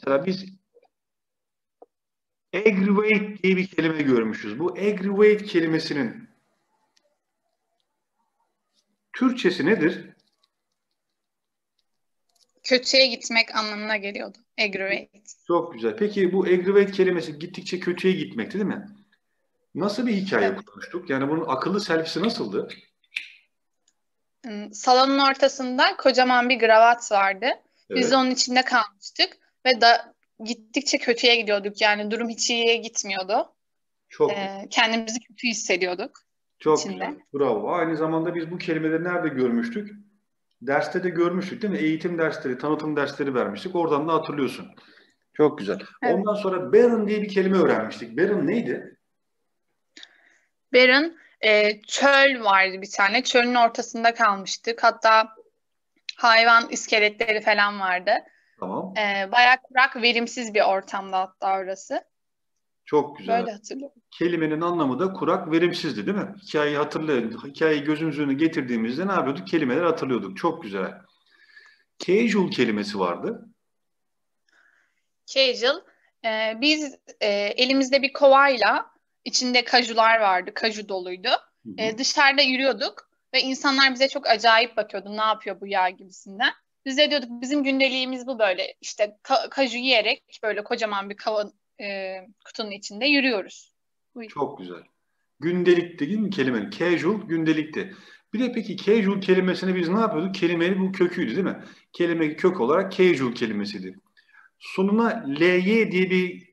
mesela biz aggravate diye bir kelime görmüşüz. Bu aggravate kelimesinin Türkçesi nedir? Kötüye gitmek anlamına geliyordu. Aggravate. Çok güzel. Peki bu aggravate kelimesi gittikçe kötüye gitmekti değil mi? Nasıl bir hikaye Evet. kurmuştuk? Yani bunun akıllı selfisi nasıldı? Hmm, Salonun ortasında kocaman bir kravat vardı. Biz Evet. de onun içinde kalmıştık ve da gittikçe kötüye gidiyorduk. Yani durum hiç iyiye gitmiyordu. Çok Ee, kendimizi kötü hissediyorduk. çok içinde. güzel. Bravo. Aynı zamanda biz bu kelimeleri nerede görmüştük? Derste de görmüştük değil mi? Eğitim dersleri, tanıtım dersleri vermiştik. Oradan da hatırlıyorsun. Çok güzel. Evet. Ondan sonra barren diye bir kelime öğrenmiştik. Barren neydi? Barren e, çöl vardı bir tane. Çölün ortasında kalmıştık. Hatta hayvan iskeletleri falan vardı. Tamam. E, bayağı kurak, verimsiz bir ortamda hatta orası. Çok güzel. Böyle hatırlıyorum. Kelimenin anlamı da kurak, verimsizdi değil mi? Hikayeyi hatırlayın. Hikayeyi gözümüzün önüne getirdiğimizde ne yapıyorduk? Kelimeleri hatırlıyorduk. Çok güzel. Casual kelimesi vardı. Casual. e, biz e, elimizde bir kovayla içinde kajular vardı. Kaju doluydu. Hı hı. E, dışarıda yürüyorduk ve insanlar bize çok acayip bakıyordu. Ne yapıyor bu ya gibisinden. Biz de diyorduk bizim gündeliğimiz bu böyle. İşte ka- kaju yiyerek böyle kocaman bir kava, e, kutunun içinde yürüyoruz. Çok güzel. Gündelikti değil mi kelimenin? Casual gündelikti. Bir de peki casual kelimesini biz ne yapıyorduk? Kelimenin bu köküydü değil mi? Kelime kök olarak casual kelimesiydi. Sonuna ly diye bir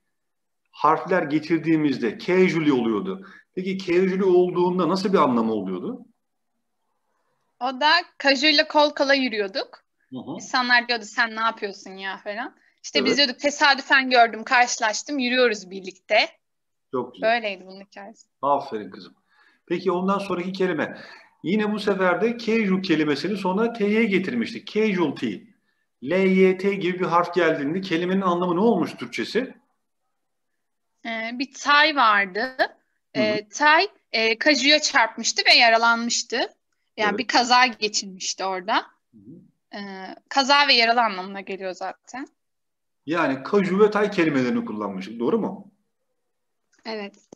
harfler getirdiğimizde casually oluyordu. Peki casually olduğunda nasıl bir anlamı oluyordu? O da kajuyla kol kola yürüyorduk. Hı hı. İnsanlar diyordu sen ne yapıyorsun ya falan. İşte biz Evet. diyorduk tesadüfen gördüm, karşılaştım, yürüyoruz birlikte. Çok güzel. Böyleydi bunun hikayesi. Aferin kızım. Peki ondan sonraki kelime. Yine bu sefer de casual kelimesini sonra t'ye getirmiştik. Casualty. L-Y-T gibi bir harf geldiğinde kelimenin anlamı ne olmuş Türkçesi? Ee, bir tay vardı. Hı hı. Ee, tay e, kajuya çarpmıştı ve yaralanmıştı. Yani Evet. bir kaza geçirmişti orada. Ee, kaza ve yaralı anlamına geliyor zaten. Yani kaju ve tay kelimelerini kullanmıştık. Doğru mu? Evet.